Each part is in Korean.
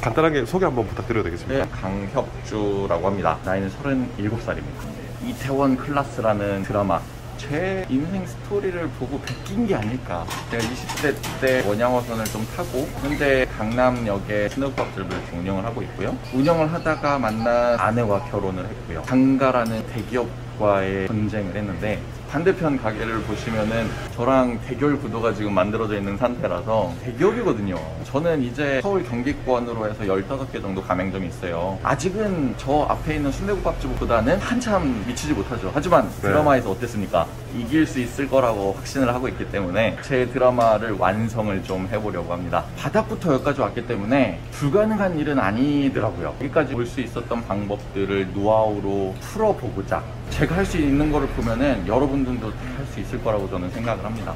간단하게 소개 한번 부탁드려도 되겠습니까? 네, 강혁주라고 합니다. 나이는 37살입니다. 이태원 클라스라는 드라마. 제 인생 스토리를 보고 베낀 게 아닐까. 제가 20대 때 원양어선을 좀 타고 현재 강남역에 스낵밥집을 운영을 하고 있고요. 운영을 하다가 만난 아내와 결혼을 했고요. 장가라는 대기업과의 전쟁을 했는데 반대편 가게를 보시면은 저랑 대결 구도가 지금 만들어져 있는 상태라서 대기업이거든요. 저는 이제 서울 경기권으로 해서 15개 정도 가맹점이 있어요. 아직은 저 앞에 있는 순대국밥집보다는 한참 미치지 못하죠. 하지만 네. 드라마에서 어땠습니까? 이길 수 있을 거라고 확신을 하고 있기 때문에 제 드라마를 완성을 좀 해보려고 합니다. 바닥부터 여기까지 왔기 때문에 불가능한 일은 아니더라고요. 여기까지 올 수 있었던 방법들을 노하우로 풀어보고자 제가 할 수 있는 거를 보면은 여러분들도 할수 있을 거라고 저는 생각을 합니다.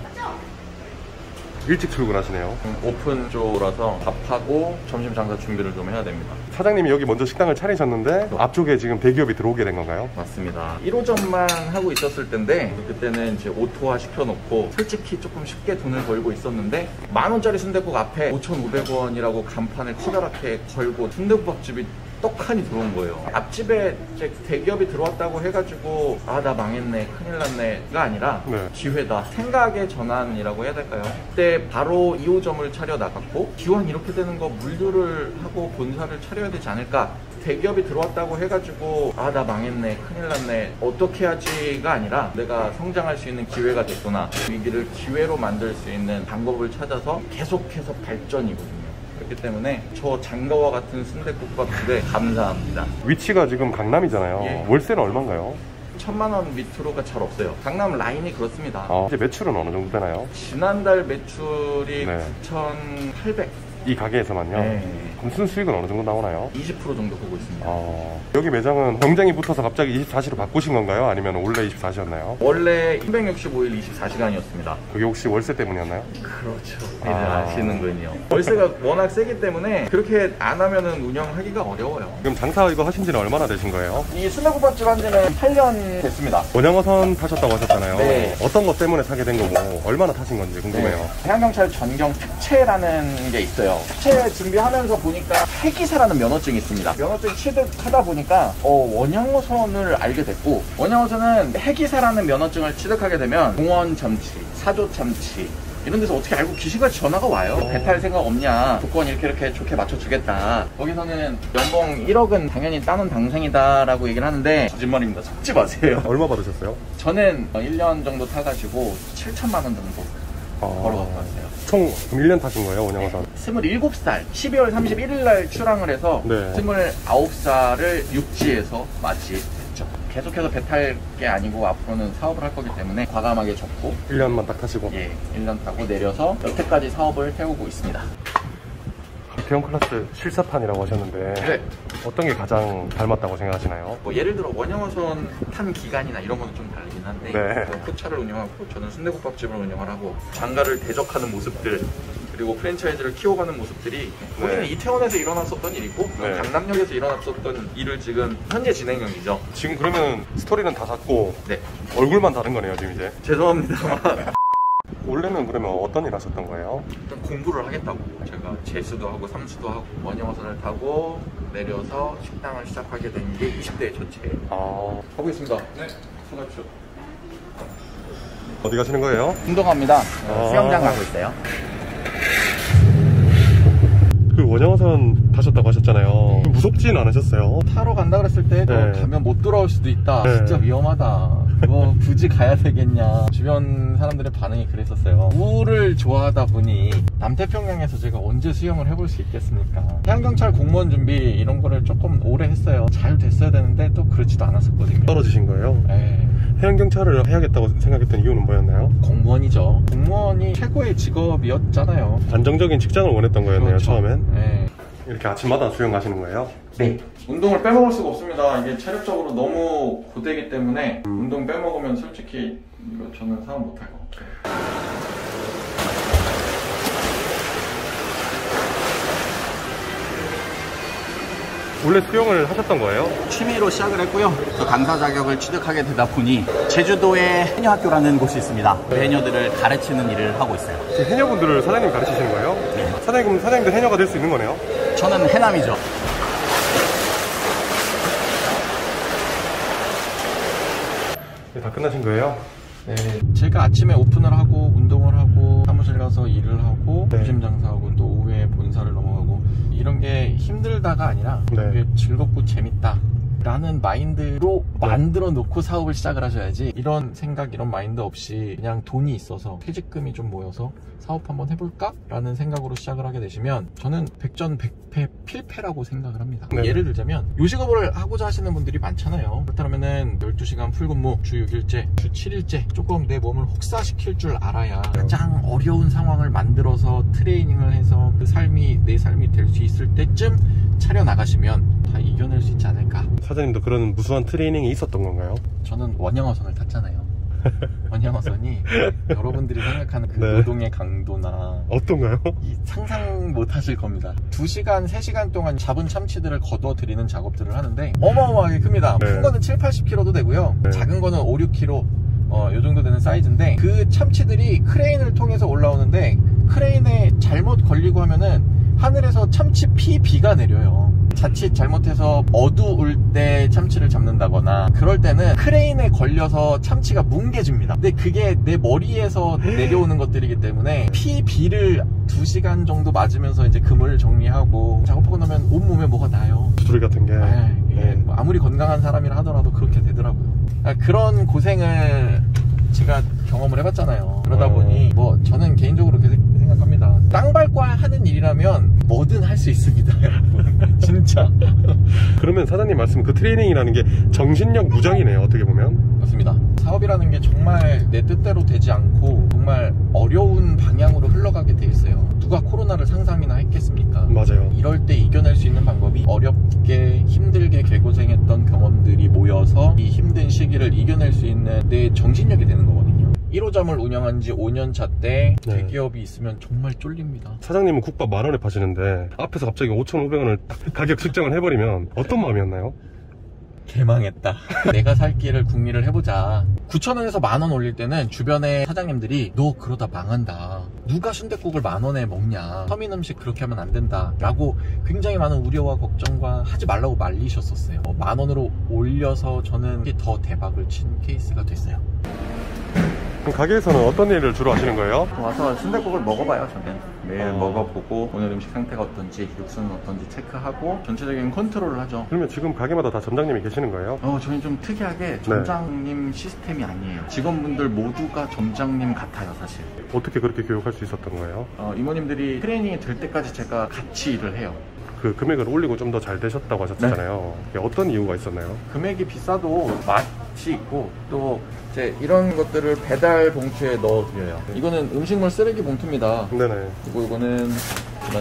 일찍 출근하시네요. 오픈 쪽이라서 밥하고 점심 장사 준비를 좀 해야 됩니다. 사장님이 여기 먼저 식당을 차리셨는데 앞쪽에 지금 대기업이 들어오게 된 건가요? 맞습니다. 1호점만 하고 있었을 텐데 그때는 이제 오토화 시켜놓고 솔직히 조금 쉽게 돈을 벌고 있었는데 만 원짜리 순대국 앞에 5,500원이라고 간판을 커다랗게 걸고 순대국밥집이 떡하니 들어온 거예요. 앞집에 이제 대기업이 들어왔다고 해가지고 아 나 망했네 큰일 났네가 아니라 네. 기회다 생각의 전환이라고 해야 될까요? 그때 바로 2호점을 차려 나갔고 기왕 이렇게 되는 거 물류를 하고 본사를 차려야 되지 않을까 대기업이 들어왔다고 해가지고 아 나 망했네 큰일 났네 어떻게 하지가 아니라 내가 성장할 수 있는 기회가 됐구나 위기를 기회로 만들 수 있는 방법을 찾아서 계속해서 발전이거든요 그렇기 때문에 저 장가와 같은 순대국밥집에 감사합니다 위치가 지금 강남이잖아요. 예. 월세는 얼마인가요? 천만 원 밑으로가 잘 없어요 강남 라인이 그렇습니다 어, 이제 매출은 어느 정도 되나요? 지난달 매출이 네. 9,800이 가게에서만요. 네. 그럼 순수익은 어느 정도 나오나요? 20% 정도 보고 있습니다 어, 여기 매장은 경쟁이 붙어서 갑자기 24시로 바꾸신 건가요? 아니면 원래 24시였나요? 원래 365일 24시간이었습니다 그게 혹시 월세 때문이었나요? 그렇죠. 아. 아. 아시는군요. 월세가 워낙 세기 때문에 그렇게 안 하면은 운영하기가 어려워요. 그럼 장사 이거 하신 지는 얼마나 되신 거예요? 이 수나국밥집 한 지는 8년 됐습니다. 원양어선 타셨다고 하셨잖아요. 네. 어떤 것 때문에 타게 된 거고 얼마나 타신 건지 궁금해요. 해양경찰 전경 특채라는 게 있어요. 특채 준비하면서 보니까 폐기사라는 면허증이 있습니다. 면허증 취득하다 보니까 어, 원양어선을 알게 됐고 원양어선은 해기사라는 면허증을 취득하게 되면 공원 잠치, 사조 잠치 이런 데서 어떻게 알고 귀신같이 전화가 와요. 어. 배탈 생각 없냐. 조건 이렇게 이렇게 좋게 맞춰주겠다. 거기서는 연봉 1억은 당연히 따는 당생이다 라고 얘기를 하는데 거짓말입니다. 속지 마세요. 얼마 받으셨어요? 저는 1년 정도 타가지고 7천만 원 정도 어, 벌어갖고 왔어요. 총 그럼 1년 타신 거예요, 원양어선? 27살 12월 31일 날 출항을 해서 네. 29살을 육지에서 맞이했죠. 계속해서 배 탈 게 아니고 앞으로는 사업을 할 거기 때문에 과감하게 접고 1년만 딱 타시고. 예, 1년 타고 내려서 여태까지 사업을 해오고 있습니다. 대형 클래스 실사판이라고 하셨는데 네. 어떤 게 가장 닮았다고 생각하시나요? 뭐 예를 들어 원형어선 탄 기간이나 이런 거는 좀 다르긴 한데 네. 뭐 포차를 운영하고 저는 순대국밥집을 운영을 하고 장가를 대적하는 모습들 그리고 프랜차이즈를 키워가는 모습들이 본인은 이태원에서 일어났었던 일이고 네. 강남역에서 일어났었던 일을 지금 현재 진행형이죠. 지금 그러면 스토리는 다 같고 네, 얼굴만 다른 거네요, 지금 이제. 죄송합니다. 원래는 그러면 어떤 일 하셨던 거예요? 좀 공부를 하겠다고 제가 재수도 하고 삼수도 하고 원형어선을 타고 내려서 식당을 시작하게 된 게 20대 전체예요. 아, 하고 있습니다. 네, 수고하십시오. 어디 가시는 거예요? 운동합니다. 아. 수영장 가고 있어요. 그 원양어선 타셨다고 하셨잖아요. 무섭진 않으셨어요? 타러 간다 그랬을 때너 네. 가면 못 돌아올 수도 있다. 네. 진짜 위험하다. 그거 굳이 가야 되겠냐. 주변 사람들의 반응이 그랬었어요. 우를 좋아하다 보니 남태평양에서 제가 언제 수영을 해볼 수 있겠습니까? 해양경찰 공무원 준비 이런 거를 조금 오래 했어요. 잘 됐어야 되는데 또 그렇지도 않았었거든요. 떨어지신 거예요? 에 해양경찰을 해야겠다고 생각했던 이유는 뭐였나요? 공무원이죠. 공무원이 최고의 직업이었잖아요. 안정적인 직장을 원했던 거였네요, 그렇죠. 처음엔. 네. 이렇게 아침마다 수영 가시는 거예요? 네. 운동을 빼먹을 수가 없습니다. 이게 체력적으로 너무 고되기 때문에 운동 빼먹으면 솔직히 이거 저는 사업 못할 것 같아요. 원래 수영을 하셨던 거예요? 취미로 시작을 했고요. 또 강사 자격을 취득하게 되다 보니 제주도에 해녀학교라는 곳이 있습니다. 그 해녀들을 가르치는 일을 하고 있어요. 지금 해녀분들을 사장님 가르치시는 거예요? 네. 사장님, 그럼 사장님도 해녀가 될 수 있는 거네요? 저는 해남이죠. 네, 다 끝나신 거예요? 네, 제가 아침에 오픈을 하고 운동을 하고 사무실 가서 일을 하고 네. 점심 장사하고 또 오후에 본사를 넘어가고 이런 게 힘들다가 아니라 네. 이게 즐겁고 재밌다. 라는 마인드로 네. 만들어 놓고 사업을 시작을 하셔야지 이런 생각 이런 마인드 없이 그냥 돈이 있어서 퇴직금이 좀 모여서 사업 한번 해볼까? 라는 생각으로 시작을 하게 되시면 저는 백전백패 필패라고 생각을 합니다 네. 예를 들자면 요식업을 하고자 하시는 분들이 많잖아요 그렇다면은 12시간 풀근무 주 6일째 주 7일째 조금 내 몸을 혹사시킬 줄 알아야 가장 어려운 상황을 만들어서 트레이닝을 해서 그 삶이 내 삶이 될 수 있을 때쯤 차려 나가시면 다 이겨낼 수 있지 않을까 사장님도 그런 무수한 트레이닝이 있었던 건가요? 저는 원양어선을 탔잖아요 원양어선이 여러분들이 생각하는 그 네. 노동의 강도나 어떤가요? 이 상상 못 하실 겁니다. 2시간, 3시간 동안 잡은 참치들을 걷어 들이는 작업들을 하는데 어마어마하게 큽니다. 네. 큰 거는 7, 80kg도 되고요. 네. 작은 거는 5, 6kg 어, 요 정도 되는 사이즈인데 그 참치들이 크레인을 통해서 올라오는데 크레인에 잘못 걸리고 하면은 하늘에서 참치 피 비가 내려요. 자칫 잘못해서 어두울 때 참치를 잡는다거나 그럴 때는 크레인에 걸려서 참치가 뭉개집니다. 근데 그게 내 머리에서 내려오는 것들이기 때문에 피 비를 2시간 정도 맞으면서 이제 그물을 정리하고 작업하고 나면 온몸에 뭐가 나요. 두드리 같은 게. 네, 이게 네. 뭐 아무리 건강한 사람이라 하더라도 그렇게 되더라고요. 아, 그런 고생을 제가 경험을 해봤잖아요. 그러다 어. 보니 뭐 저는 개인적으로 그렇게 생각합니다. 땅 밟고 하는 일이라면 뭐든 할 수 있습니다, 여러분. 진짜. 그러면 사장님 말씀 그 트레이닝이라는 게 정신력 무장이네요, 어떻게 보면. 맞습니다. 사업이라는 게 정말 내 뜻대로 되지 않고 정말 어려운 방향으로 흘러가게 돼 있어요. 누가 코로나를 상상이나 했겠습니까? 맞아요. 이럴 때 이겨낼 수 있는 방법이 어렵게 힘들게 개고생했던 경험들이 모여서 이 힘든 시기를 이겨낼 수 있는 내 정신력이 되는 거거든요. 1호점을 운영한 지 5년 차때 네. 대기업이 있으면 정말 쫄립니다. 사장님은 국밥 만 원에 파시는데 앞에서 갑자기 5,500원을 가격 측정을 해버리면 어떤 마음이었나요? 개망했다. 내가 살 길을 궁리를 해보자. 9,000원에서 만원 올릴 때는 주변에 사장님들이 너 그러다 망한다. 누가 순댓국을 만 원에 먹냐. 서민 음식 그렇게 하면 안 된다. 라고 굉장히 많은 우려와 걱정과 하지 말라고 말리셨었어요. 어, 만 원으로 올려서 저는 더 대박을 친 케이스가 됐어요. 가게에서는 어떤 일을 주로 하시는 거예요? 와서 순댓국을 먹어봐요 저는 매일 어. 먹어보고 오늘 음식 상태가 어떤지 육수는 어떤지 체크하고 전체적인 컨트롤을 하죠 그러면 지금 가게마다 다 점장님이 계시는 거예요? 어, 저희 좀 특이하게 점장님 시스템이 아니에요. 직원분들 모두가 점장님 같아요, 사실. 어떻게 그렇게 교육할 수 있었던 거예요? 어, 이모님들이 트레이닝이 될 때까지 제가 같이 일을 해요. 그 금액을 올리고 좀 더 잘 되셨다고 하셨잖아요. 그게 어떤 이유가 있었나요? 금액이 비싸도 맛 이 있고 또 이제 이런 것들을 배달 봉투에 넣어드려요. 이거는 음식물 쓰레기 봉투입니다. 네네. 그리고 이거는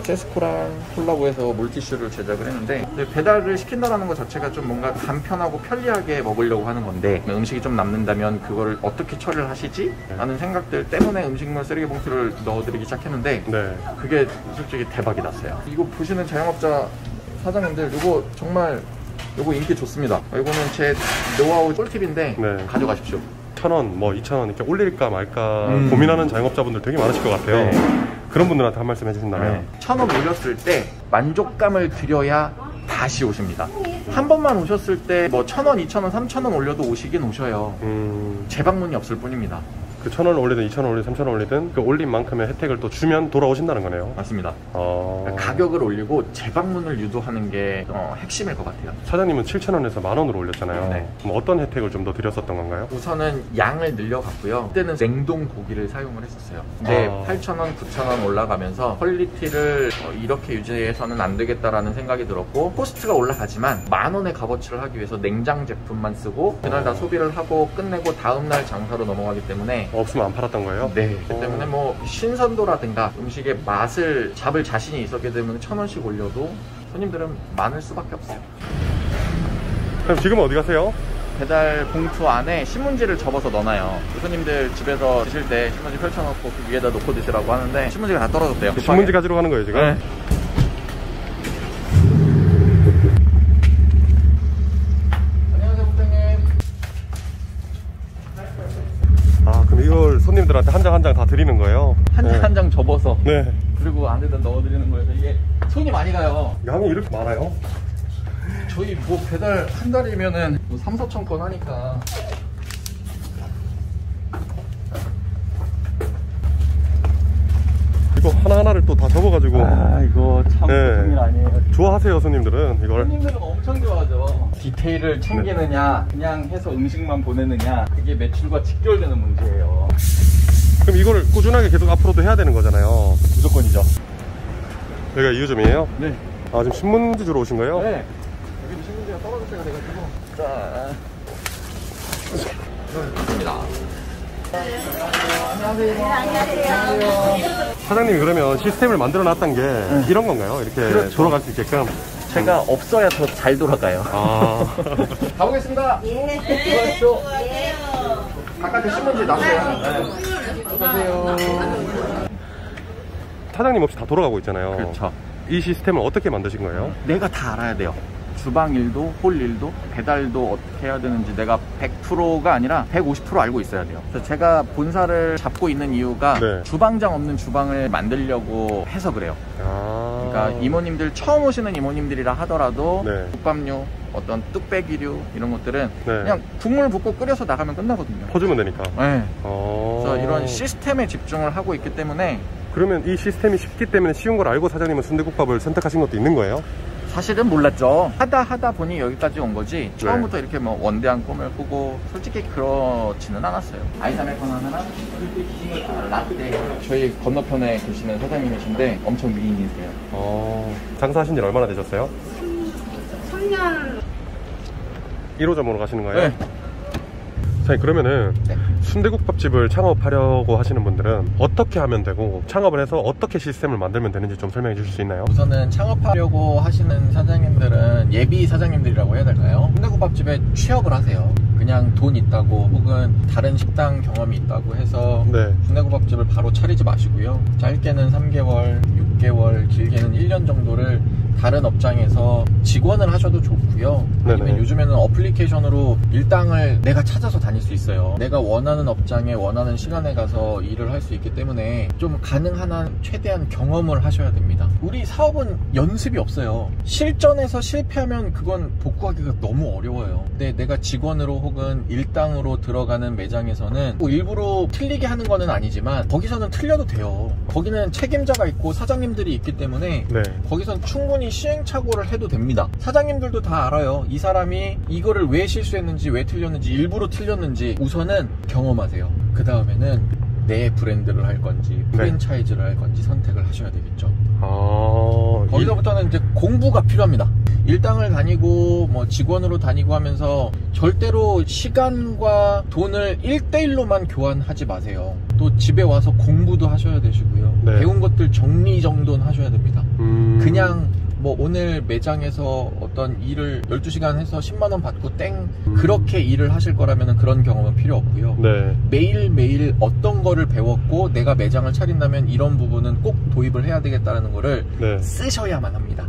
세스코랑 콜라보해서 물티슈를 제작을 했는데 근데 배달을 시킨다는 것 자체가 좀 뭔가 간편하고 편리하게 먹으려고 하는 건데 음식이 좀 남는다면 그거를 어떻게 처리를 하시지? 라는 생각들 때문에 음식물 쓰레기 봉투를 넣어드리기 시작했는데 네. 그게 솔직히 대박이 났어요. 이거 보시는 자영업자 사장님들 이거 정말 이거 인기 좋습니다. 이거는 제 노하우 꿀팁인데 네. 가져가십시오. 천 원, 뭐 이천 원 이렇게 올릴까 말까 음. 고민하는 자영업자분들 되게 많으실 것 같아요. 네. 그런 분들한테 한 말씀 해주신다면. 네. 천원 올렸을 때 만족감을 드려야 다시 오십니다. 한 번만 오셨을 때뭐천 원, 이천 원, 삼천 원 올려도 오시긴 오셔요. 음, 재방문이 없을 뿐입니다. 그 천 원 올리든 이천 원 올리든 삼천 원 올리든 그 올린 만큼의 혜택을 또 주면 돌아오신다는 거네요. 맞습니다. 어... 가격을 올리고 재방문을 유도하는 게 어, 핵심일 것 같아요. 사장님은 7천 원에서 만 원으로 올렸잖아요. 네. 그럼 어떤 혜택을 좀 더 드렸었던 건가요? 우선은 양을 늘려갔고요. 그때는 냉동 고기를 사용을 했었어요. 근데 아. 8,000원, 9,000원 올라가면서 quality를 어, 이렇게 유지해서는 안 되겠다라는 생각이 들었고 코스트가 올라가지만 만 원의 값어치를 하기 위해서 냉장 제품만 쓰고 그날 다 소비를 하고 끝내고 다음 날 장사로 넘어가기 때문에 없으면 안 팔았던 거예요? 네. 그 때문에 뭐 신선도라든가 음식의 맛을 잡을 자신이 있었기 때문에 천 원씩 올려도 손님들은 많을 수밖에 없어요. 그럼 지금은 어디 가세요? 배달 봉투 안에 신문지를 접어서 넣어놔요. 손님들 집에서 드실 때 신문지 펼쳐놓고 그 위에다 놓고 드시라고 하는데 신문지가 다 떨어졌대요. 그 신문지 가지러 가는 거예요 지금? 네. 네. 그리고 안에다 넣어드리는 거여서 이게 손이 많이 가요. 양이 이렇게 많아요? 저희 뭐 배달 한 달이면은 뭐 3, 4천 건 하니까. 이거 하나하나를 또 다 접어가지고 아, 이거 참 네. 보통 일 아니에요. 좋아하세요 손님들은 이걸 손님들은 엄청 좋아하죠. 디테일을 챙기느냐, 그냥 해서 음식만 보내느냐, 그게 매출과 직결되는 문제예요. 그럼 이거를 꾸준하게 계속 앞으로도 해야 되는 거잖아요 무조건이죠. 여기가 이유점이에요? 네. 아 지금 신문지 주러 오신 거예요? 네. 여기도 신문지가 떨어질 때가 돼가지고. 자. 좋습니다. 사장님이 그러면 시스템을 만들어 놨던 게 이런 건가요? 이렇게 네. 그렇죠. 돌아갈 수 있게끔 제가 없어야 더 잘 돌아가요. 아 가보겠습니다. 예. 수고하십시오. 예. 바깥에 신문지 놨어요. 네. 어서오세요. 사장님 없이 다 돌아가고 있잖아요 그렇죠. 이 시스템을 어떻게 만드신 거예요? 내가 다 알아야 돼요. 주방 일도, 홀 일도, 배달도 어떻게 해야 되는지 내가 100%가 아니라 150% 알고 있어야 돼요. 그래서 제가 본사를 잡고 있는 이유가 네. 주방장 없는 주방을 만들려고 해서 그래요. 아 그러니까 이모님들 처음 오시는 이모님들이라 하더라도 네. 국밥류, 어떤 뚝배기류 이런 것들은 네. 그냥 국물 붓고 끓여서 나가면 끝나거든요. 퍼주면 되니까 네. 어... 그래서 이런 시스템에 집중을 하고 있기 때문에 그러면 이 시스템이 쉽기 때문에 쉬운 걸 알고 사장님은 순대국밥을 선택하신 것도 있는 거예요? 사실은 몰랐죠. 하다 하다 보니 여기까지 온 거지. 네. 처음부터 이렇게 뭐 원대한 꿈을 꾸고 솔직히 그렇지는 않았어요. 아이스 아메리카노 하나랑 라떼. 저희 건너편에 계시는 사장님이신데 엄청 미인이세요. 어... 장사하신 지 얼마나 되셨어요? 3년 1호점으로 가시는 거예요? 네. 사장님 그러면은 네. 순대국밥집을 창업하려고 하시는 분들은 어떻게 하면 되고 창업을 해서 어떻게 시스템을 만들면 되는지 좀 설명해 주실 수 있나요? 우선은 창업하려고 하시는 사장님들은 예비 사장님들이라고 해야 될까요? 순대국밥집에 취업을 하세요. 그냥 돈 있다고 혹은 다른 식당 경험이 있다고 해서 네. 순대국밥집을 바로 차리지 마시고요. 짧게는 3개월, 6개월, 길게는 1년 정도를 다른 업장에서 직원을 하셔도 좋고요. 아니면 네네. 요즘에는 어플리케이션으로 일당을 내가 찾아서 다닐 수 있어요. 내가 원하는 업장에 원하는 시간에 가서 일을 할 수 있기 때문에 좀 가능한 한 최대한 경험을 하셔야 됩니다. 우리 사업은 연습이 없어요. 실전에서 실패하면 그건 복구하기가 너무 어려워요. 근데 내가 직원으로 혹은 일당으로 들어가는 매장에서는 뭐 일부러 틀리게 하는 거는 아니지만 거기서는 틀려도 돼요. 거기는 책임자가 있고 사장님들이 있기 때문에 네. 거기선 충분히 시행착오를 해도 됩니다. 사장님들도 다 알아요. 이 사람이 이거를 왜 실수했는지, 왜 틀렸는지, 일부러 틀렸는지 우선은 경험하세요. 그 다음에는 내 브랜드를 할 건지, 네. 프랜차이즈를 할 건지 선택을 하셔야 되겠죠. 아... 거기서부터는 이제 공부가 필요합니다. 일당을 다니고 뭐 직원으로 다니고 하면서 절대로 시간과 돈을 1대1로만 교환하지 마세요. 또 집에 와서 공부도 하셔야 되시고요. 네. 배운 것들 정리정돈 하셔야 됩니다. 음... 그냥 뭐 오늘 매장에서 어떤 일을 12시간 해서 10만원 받고 땡 그렇게 일을 하실 거라면 그런 경험은 필요 없고요. 네. 매일매일 어떤 거를 배웠고 내가 매장을 차린다면 이런 부분은 꼭 도입을 해야 되겠다는 거를 네. 쓰셔야만 합니다.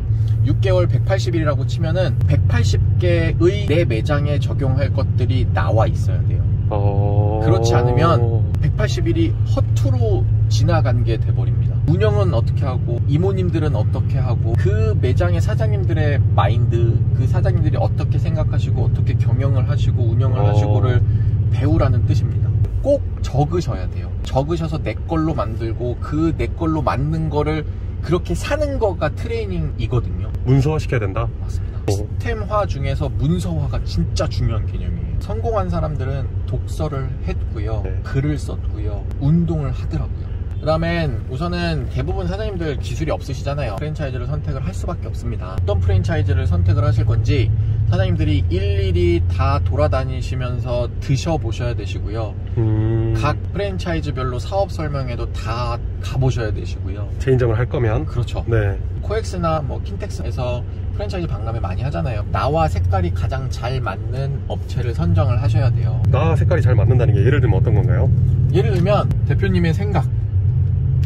6개월 180일이라고 치면은 180개의 내 매장에 적용할 것들이 나와 있어야 돼요. 어... 그렇지 않으면 180일이 허투루 지나간 게 돼버립니다. 운영은 어떻게 하고 이모님들은 어떻게 하고 그 매장의 사장님들의 마인드 그 사장님들이 어떻게 생각하시고 어떻게 경영을 하시고 운영을 어. 하시고를 배우라는 뜻입니다. 꼭 적으셔야 돼요. 적으셔서 내 걸로 만들고 그 내 걸로 맞는 거를 그렇게 사는 거가 트레이닝이거든요. 문서화 시켜야 된다? 맞습니다. 어. 시스템화 중에서 문서화가 진짜 중요한 개념이에요. 성공한 사람들은 독서를 했고요. 네. 글을 썼고요. 운동을 하더라고요. 그 다음엔 우선은 대부분 사장님들 기술이 없으시잖아요. 프랜차이즈를 선택을 할 수밖에 없습니다. 어떤 프랜차이즈를 선택을 하실 건지 사장님들이 일일이 다 돌아다니시면서 드셔보셔야 되시고요. 음... 각 프랜차이즈별로 사업 설명회도 다 가보셔야 되시고요. 재인정을 할 거면 그렇죠. 네. 코엑스나 뭐 킨텍스에서 프랜차이즈 박람회 많이 하잖아요. 나와 색깔이 가장 잘 맞는 업체를 선정을 하셔야 돼요. 나 색깔이 잘 맞는다는 게 예를 들면 어떤 건가요? 예를 들면 대표님의 생각.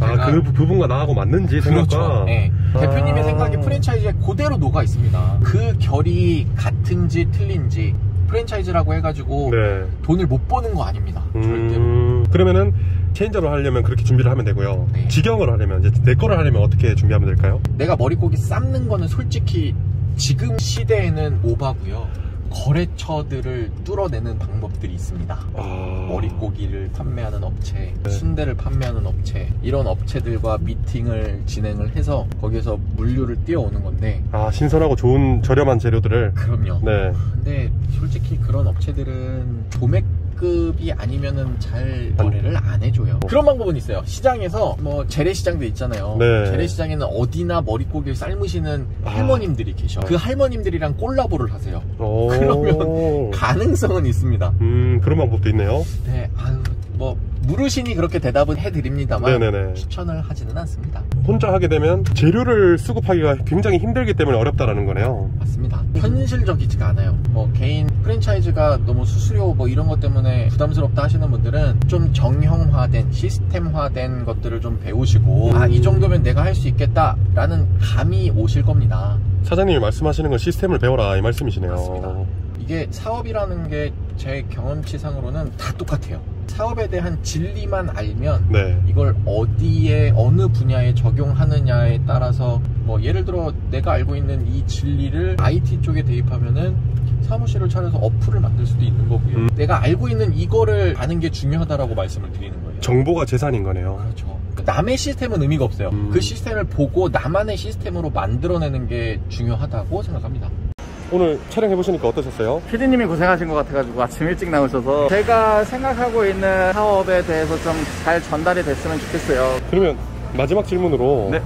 아, 그 부- 부분과 나하고 맞는지 생각과 그렇죠. 네. 아. 대표님의 생각이 프랜차이즈에 그대로 녹아 있습니다. 그 결이 같은지 틀린지 프랜차이즈라고 해가지고 네. 돈을 못 버는 거 아닙니다. 절대로. 음, 그러면은 체인저를 하려면 그렇게 준비를 하면 되고요. 네. 직영을 하려면 이제 내 거를 하려면 어떻게 준비하면 될까요? 내가 머릿고기 삶는 거는 솔직히 지금 시대에는 오바고요. 거래처들을 뚫어내는 방법들이 있습니다. 아... 머릿고기를 판매하는 업체, 네. 순대를 판매하는 업체 이런 업체들과 미팅을 진행을 해서 거기에서 물류를 띄워오는 건데 아 신선하고 좋은 저렴한 재료들을 그럼요. 네. 근데 솔직히 그런 업체들은 도 매급이 아니면은 잘 거래를 안 해줘요. 그런 방법은 있어요. 시장에서 뭐 재래시장도 있잖아요. 네. 재래시장에는 어디나 머릿고기를 삶으시는 아. 할머님들이 계셔. 그 할머님들이랑 콜라보를 하세요. 오... 그러면 가능성은 있습니다. 음 그런 방법도 있네요. 네, 뭐 물으시니 그렇게 대답은 해드립니다만 네네네. 추천을 하지는 않습니다. 혼자 하게 되면 재료를 수급하기가 굉장히 힘들기 때문에 어렵다라는 거네요. 맞습니다. 현실적이지가 않아요. 뭐 개인 프랜차이즈가 너무 수수료 뭐 이런 것 때문에 부담스럽다 하시는 분들은 좀 정형화된 시스템화된 것들을 좀 배우시고 아 이 정도면 내가 할 수 있겠다라는 감이 오실 겁니다. 사장님이 말씀하시는 건 시스템을 배워라 이 말씀이시네요. 맞습니다. 이게 사업이라는 게 제 경험치상으로는 다 똑같아요. 사업에 대한 진리만 알면 네. 이걸 어디에 어느 분야에 적용하느냐에 따라서 뭐 예를 들어 내가 알고 있는 이 진리를 IT 쪽에 대입하면은 사무실을 차려서 어플을 만들 수도 있는 거고요. 음. 내가 알고 있는 이거를 아는 게 중요하다라고 말씀을 드리는 거예요. 정보가 재산인 거네요. 그렇죠. 남의 시스템은 의미가 없어요. 음. 그 시스템을 보고 나만의 시스템으로 만들어내는 게 중요하다고 생각합니다. 오늘 촬영해 보시니까 어떠셨어요? 피디님이 고생하신 것 같아가지고 아침 일찍 나오셔서 제가 생각하고 있는 사업에 대해서 좀 잘 전달이 됐으면 좋겠어요. 그러면 마지막 질문으로 네.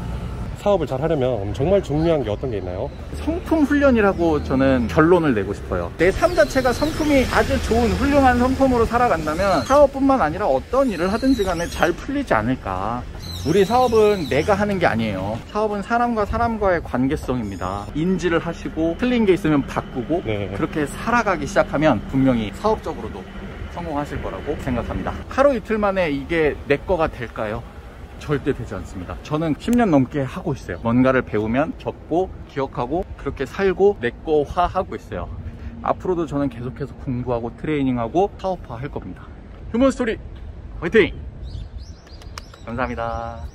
사업을 잘 하려면 정말 중요한 게 어떤 게 있나요? 성품 훈련이라고 저는 결론을 내고 싶어요. 내 삶 자체가 성품이 아주 좋은 훌륭한 성품으로 살아간다면 사업뿐만 아니라 어떤 일을 하든지 간에 잘 풀리지 않을까. 우리 사업은 내가 하는 게 아니에요. 사업은 사람과 사람과의 관계성입니다. 인지를 하시고 틀린 게 있으면 바꾸고 네. 그렇게 살아가기 시작하면 분명히 사업적으로도 성공하실 거라고 생각합니다. 하루 이틀 만에 이게 내 거가 될까요? 절대 되지 않습니다. 저는 10년 넘게 하고 있어요. 뭔가를 배우면 적고 기억하고 그렇게 살고 내 거화 하고 있어요. 앞으로도 저는 계속해서 공부하고 트레이닝하고 사업화 할 겁니다. 휴먼 스토리 화이팅! 감사합니다.